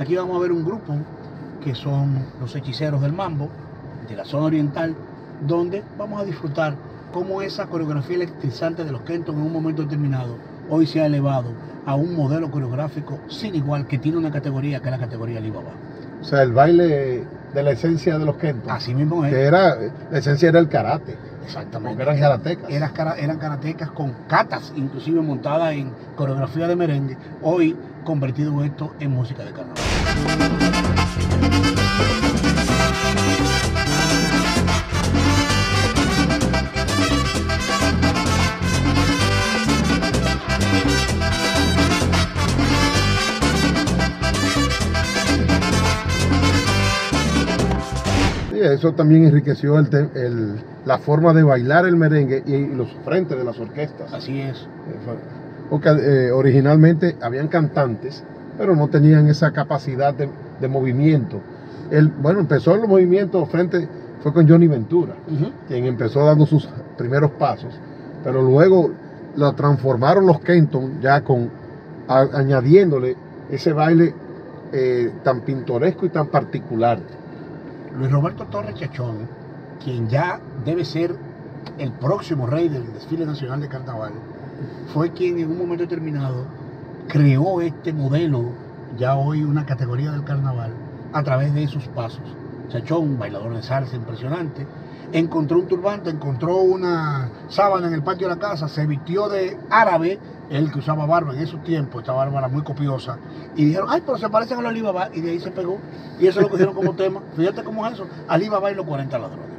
Aquí vamos a ver un grupo que son los hechiceros del mambo, de la zona oriental, donde vamos a disfrutar cómo esa coreografía electrizante de los Kenton en un momento determinado hoy se ha elevado a un modelo coreográfico sin igual que tiene una categoría que es la categoría Alibaba. O sea, el baile de la esencia de los Kenton. Así mismo es. Que era, la esencia era el karate. Exactamente. Porque eran karatecas. Eran, eran karatecas con catas, inclusive montadas en coreografía de merengue, hoy convertido esto en música de carnaval. Sí, eso también enriqueció el te- el- la forma de bailar el merengue y, y los frentes de las orquestas. Así es. Eh, Porque eh, originalmente habían cantantes, pero no tenían esa capacidad de, de movimiento. El, bueno, empezó los movimientos frente, fue con Johnny Ventura, quien empezó dando sus primeros pasos, pero luego la transformaron los Kenton ya con a- añadiéndole ese baile eh, tan pintoresco y tan particular. Luis Roberto Torres Chachón, quien ya debe ser el próximo rey del desfile nacional de carnaval, fue quien en un momento determinado creó este modelo, ya hoy una categoría del carnaval, a través de esos pasos. Chachón, un bailador de salsa impresionante, encontró un turbante, encontró una sábana en el patio de la casa, se vistió de árabe, él que usaba barba en esos tiempos, esta barba era muy copiosa, y dijeron, ay, pero se parecen a los Alibaba, y de ahí se pegó, y eso lo cogieron como tema. Fíjate cómo es eso, Alibaba y los 40 ladrones.